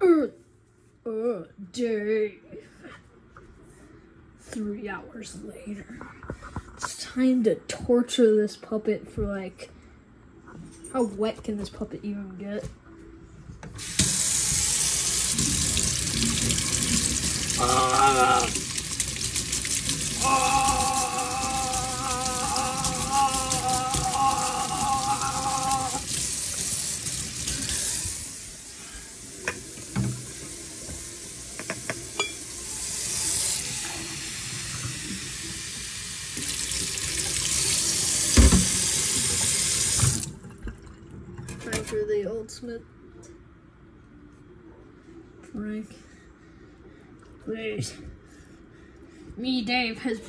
Uh, uh, Dave. Three hours later. It's time to torture this puppet for like. How wet can this puppet even get? Ah. Time for the ultimate prank. Please. Me, Dave, has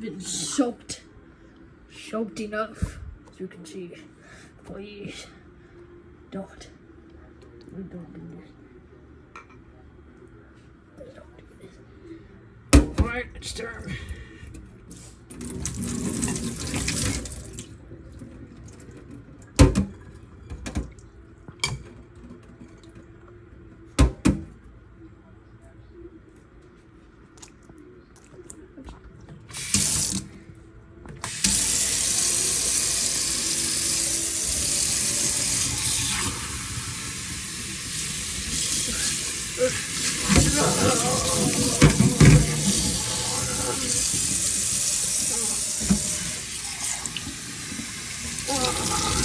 been soaked. Soaked enough, as you can see. Please. Don't. Don't do this. Don't do this. Alright, it's time. Ah!